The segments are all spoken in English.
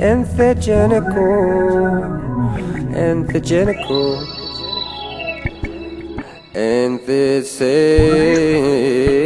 Anthogenical, anthogenical, anthogenical,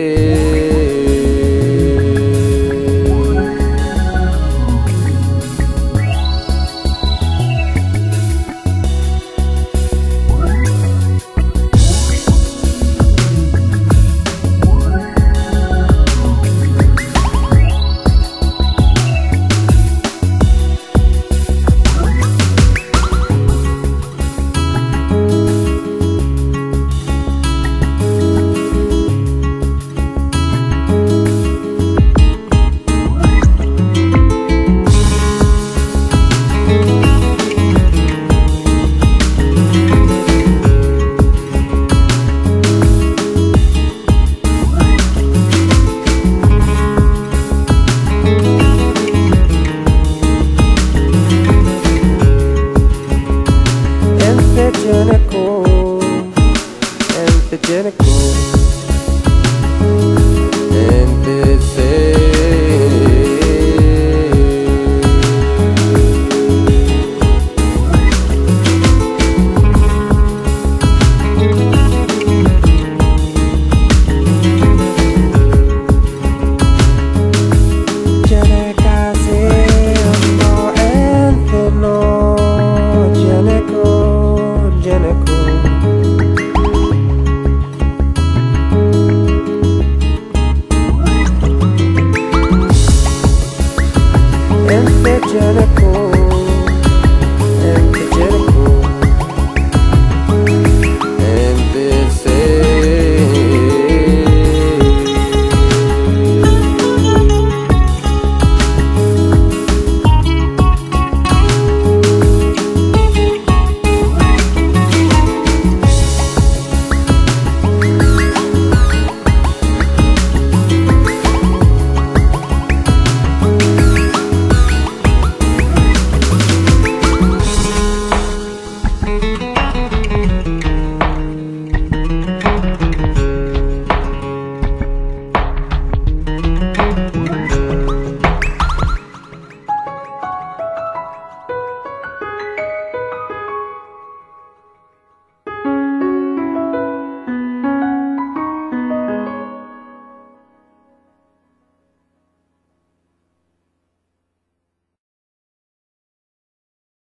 te tiene cool.